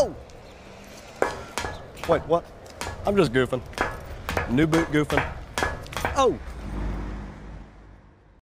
Oh! Wait, what? I'm just goofing. New boot goofing. Oh!